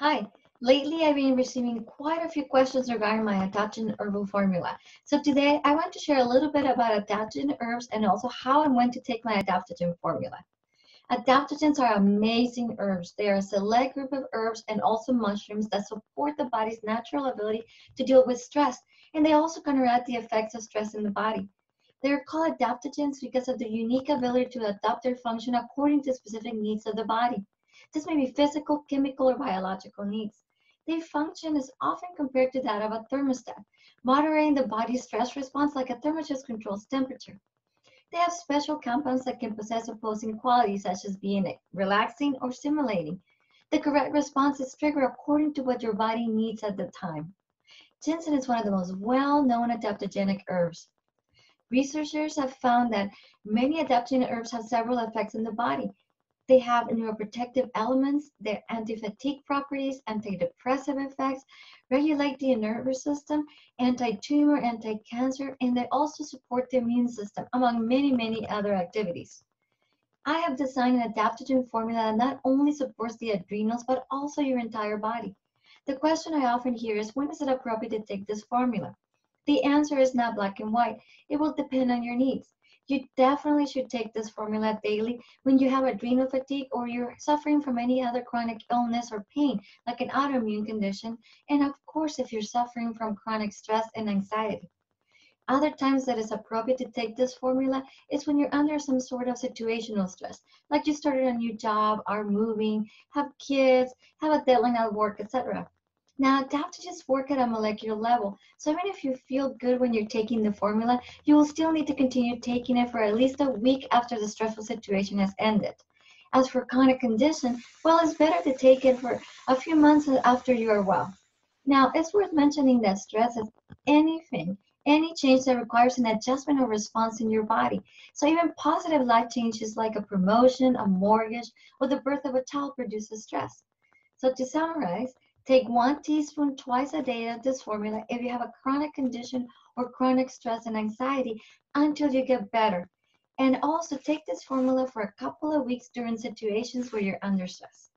Hi. Lately, I've been receiving quite a few questions regarding my adaptogen herbal formula. So today, I want to share a little bit about adaptogen herbs and also how and when to take my adaptogen formula. Adaptogens are amazing herbs. They are a select group of herbs and also mushrooms that support the body's natural ability to deal with stress, and they also counteract the effects of stress in the body. They are called adaptogens because of their unique ability to adapt their function according to specific needs of the body. This may be physical, chemical, or biological needs. Their function is often compared to that of a thermostat, moderating the body's stress response like a thermostat controls temperature. They have special compounds that can possess opposing qualities, such as being relaxing or stimulating. The correct response is triggered according to what your body needs at the time. Ginseng is one of the most well-known adaptogenic herbs. Researchers have found that many adaptogenic herbs have several effects in the body. They have neuroprotective elements, their anti-fatigue properties, antidepressive effects, regulate the nervous system, anti-tumor, anti-cancer, and they also support the immune system, among many, many other activities. I have designed an adaptogen formula that not only supports the adrenals, but also your entire body. The question I often hear is, when is it appropriate to take this formula? The answer is not black and white. It will depend on your needs. You definitely should take this formula daily when you have adrenal fatigue or you're suffering from any other chronic illness or pain, like an autoimmune condition, and of course, if you're suffering from chronic stress and anxiety. Other times that it's appropriate to take this formula is when you're under some sort of situational stress, like you started a new job, are moving, have kids, have a deadline at work, etc. Now, adaptogens work at a molecular level, so even if you feel good when you're taking the formula, you will still need to continue taking it for at least a week after the stressful situation has ended. As for chronic condition, well, it's better to take it for a few months after you are well. Now, it's worth mentioning that stress is anything, any change that requires an adjustment or response in your body. So even positive life changes like a promotion, a mortgage, or the birth of a child produces stress. So to summarize, Take one teaspoon twice a day of this formula if you have a chronic condition or chronic stress and anxiety until you get better. And also take this formula for a couple of weeks during situations where you're under stress.